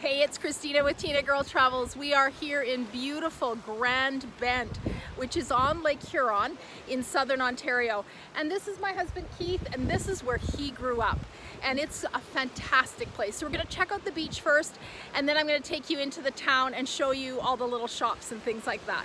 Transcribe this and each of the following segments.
Hey, it's Christina with Tinagirl Travels. We are here in beautiful Grand Bend, which is on Lake Huron in southern Ontario. And this is my husband Keith, and this is where he grew up. And it's a fantastic place. So we're gonna check out the beach first, and then I'm gonna take you into the town and show you all the little shops and things like that.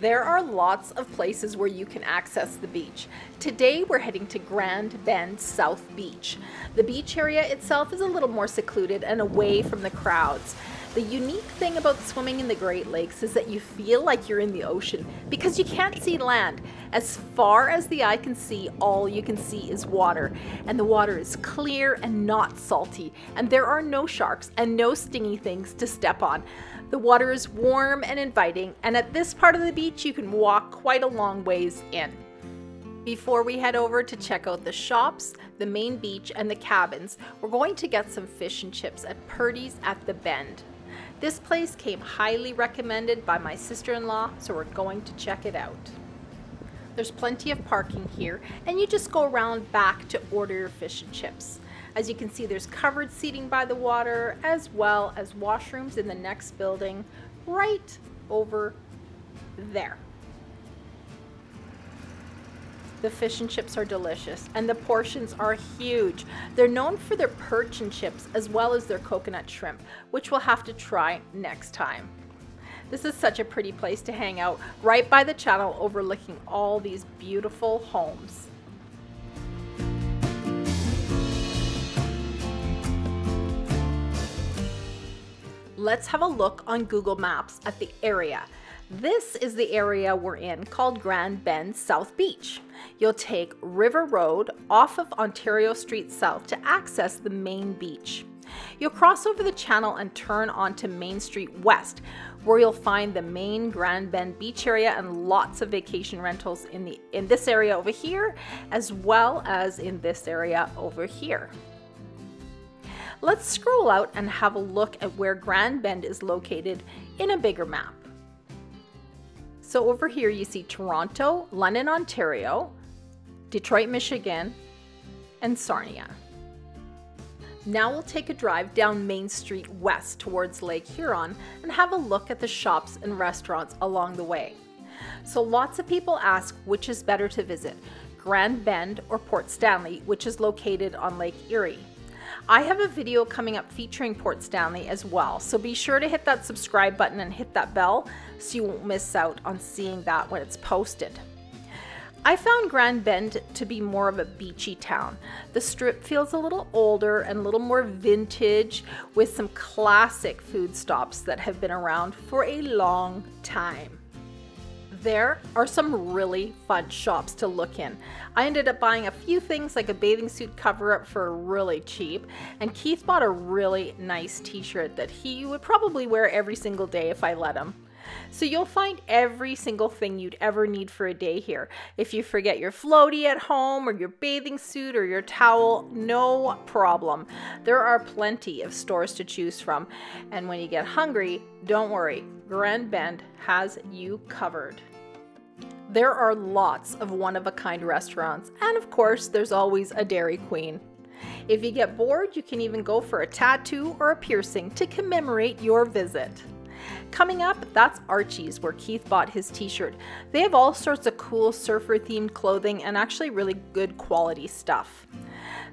There are lots of places where you can access the beach. Today we're heading to Grand Bend South Beach. The beach area itself is a little more secluded and away from the crowds. The unique thing about swimming in the Great Lakes is that you feel like you're in the ocean because you can't see land. As far as the eye can see, all you can see is water. And the water is clear and not salty. And there are no sharks and no stingy things to step on. The water is warm and inviting, and at this part of the beach, you can walk quite a long ways in. Before we head over to check out the shops, the main beach, and the cabins, we're going to get some fish and chips at Purdy's at the Bend. This place came highly recommended by my sister-in-law, so we're going to check it out. There's plenty of parking here, and you just go around back to order your fish and chips. As you can see, there's covered seating by the water as well as washrooms in the next building right over there. The fish and chips are delicious and the portions are huge. They're known for their perch and chips as well as their coconut shrimp, which we'll have to try next time. This is such a pretty place to hang out right by the channel overlooking all these beautiful homes. let's have a look on Google Maps at the area. This is the area we're in called Grand Bend South Beach. You'll take River Road off of Ontario Street South to access the main beach. You'll cross over the channel and turn onto Main Street West, where you'll find the main Grand Bend beach area and lots of vacation rentals in the in this area over here, as well as in this area over here. Let's scroll out and have a look at where Grand Bend is located in a bigger map. So over here you see Toronto, London, Ontario, Detroit, Michigan, and Sarnia. Now we'll take a drive down Main Street west towards Lake Huron and have a look at the shops and restaurants along the way. So lots of people ask which is better to visit, Grand Bend or Port Stanley, which is located on Lake Erie. I have a video coming up featuring Port Stanley as well, so be sure to hit that subscribe button and hit that bell so you won't miss out on seeing that when it's posted. I found Grand Bend to be more of a beachy town. The strip feels a little older and a little more vintage with some classic food stops that have been around for a long time there are some really fun shops to look in. I ended up buying a few things like a bathing suit cover up for really cheap, and Keith bought a really nice t-shirt that he would probably wear every single day if I let him. So you'll find every single thing you'd ever need for a day here. If you forget your floaty at home or your bathing suit or your towel, no problem. There are plenty of stores to choose from. And when you get hungry, don't worry, Grand Bend has you covered. There are lots of one-of-a-kind restaurants, and of course, there's always a Dairy Queen. If you get bored, you can even go for a tattoo or a piercing to commemorate your visit. Coming up, that's Archie's, where Keith bought his t-shirt. They have all sorts of cool surfer-themed clothing and actually really good quality stuff.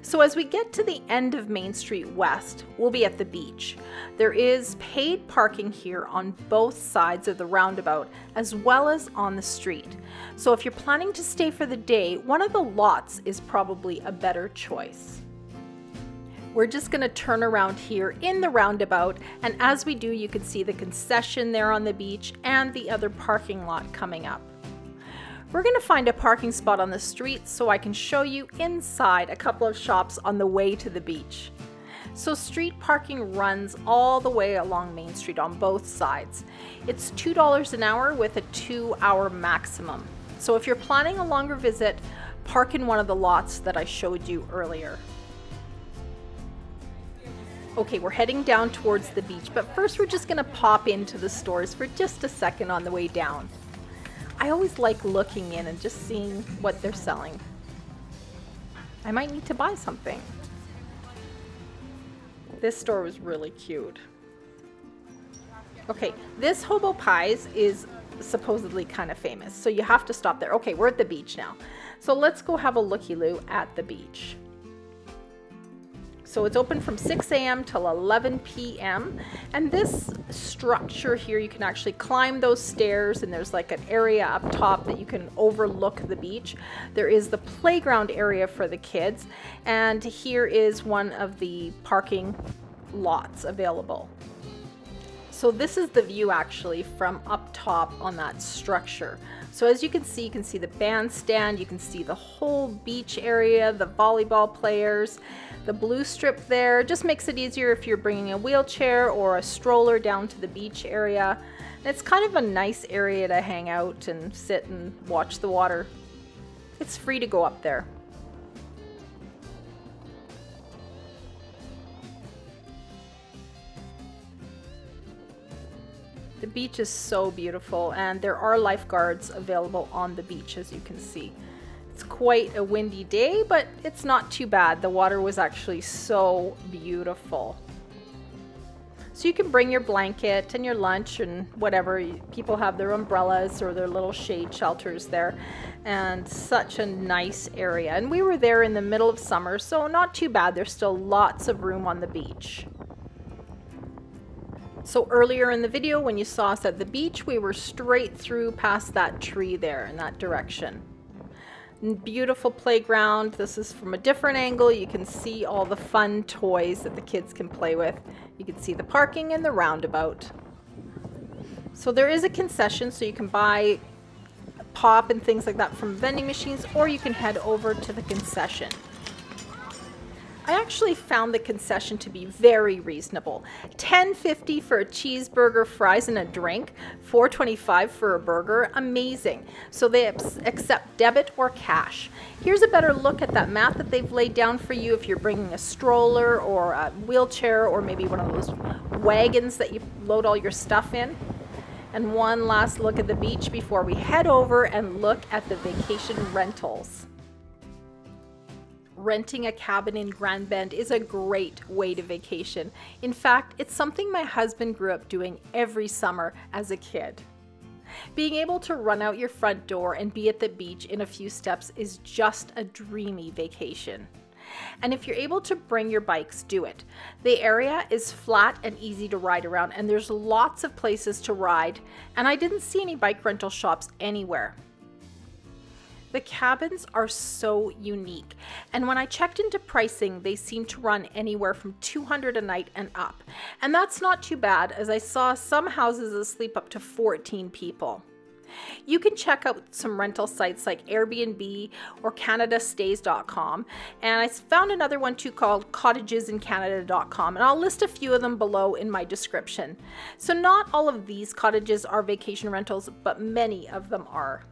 So as we get to the end of Main Street West, we'll be at the beach. There is paid parking here on both sides of the roundabout, as well as on the street. So if you're planning to stay for the day, one of the lots is probably a better choice. We're just going to turn around here in the roundabout and as we do you can see the concession there on the beach and the other parking lot coming up. We're going to find a parking spot on the street so I can show you inside a couple of shops on the way to the beach. So street parking runs all the way along Main Street on both sides. It's $2 an hour with a two hour maximum. So if you're planning a longer visit, park in one of the lots that I showed you earlier. Okay, we're heading down towards the beach, but first we're just gonna pop into the stores for just a second on the way down. I always like looking in and just seeing what they're selling. I might need to buy something. This store was really cute. Okay, this Hobo Pies is supposedly kind of famous, so you have to stop there. Okay, we're at the beach now. So let's go have a looky-loo at the beach. So it's open from 6 a.m. till 11 p.m. And this structure here, you can actually climb those stairs and there's like an area up top that you can overlook the beach. There is the playground area for the kids. And here is one of the parking lots available. So this is the view actually from up top on that structure. So as you can see, you can see the bandstand, you can see the whole beach area, the volleyball players, the blue strip there just makes it easier if you're bringing a wheelchair or a stroller down to the beach area. And it's kind of a nice area to hang out and sit and watch the water. It's free to go up there. The beach is so beautiful and there are lifeguards available on the beach as you can see. It's quite a windy day, but it's not too bad. The water was actually so beautiful. So you can bring your blanket and your lunch and whatever. People have their umbrellas or their little shade shelters there. And such a nice area. And we were there in the middle of summer, so not too bad. There's still lots of room on the beach. So earlier in the video when you saw us at the beach, we were straight through past that tree there in that direction beautiful playground. This is from a different angle. You can see all the fun toys that the kids can play with. You can see the parking and the roundabout. So there is a concession so you can buy pop and things like that from vending machines or you can head over to the concession. I actually found the concession to be very reasonable. $10.50 for a cheeseburger, fries, and a drink. $4.25 for a burger. Amazing. So they accept debit or cash. Here's a better look at that mat that they've laid down for you if you're bringing a stroller or a wheelchair or maybe one of those wagons that you load all your stuff in. And one last look at the beach before we head over and look at the vacation rentals renting a cabin in Grand Bend is a great way to vacation. In fact, it's something my husband grew up doing every summer as a kid. Being able to run out your front door and be at the beach in a few steps is just a dreamy vacation. And if you're able to bring your bikes, do it. The area is flat and easy to ride around, and there's lots of places to ride, and I didn't see any bike rental shops anywhere. The cabins are so unique, and when I checked into pricing, they seem to run anywhere from 200 a night and up. And that's not too bad, as I saw some houses that sleep up to 14 people. You can check out some rental sites like Airbnb or CanadaStays.com, and I found another one too called CottagesInCanada.com, and I'll list a few of them below in my description. So, not all of these cottages are vacation rentals, but many of them are.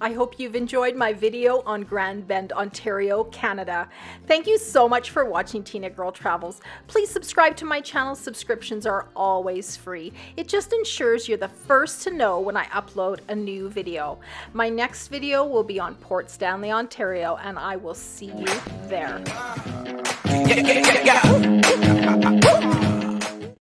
I hope you've enjoyed my video on Grand Bend, Ontario, Canada. Thank you so much for watching Tinagirl Travels. Please subscribe to my channel. Subscriptions are always free. It just ensures you're the first to know when I upload a new video. My next video will be on Port Stanley, Ontario, and I will see you there. Yeah, yeah, yeah,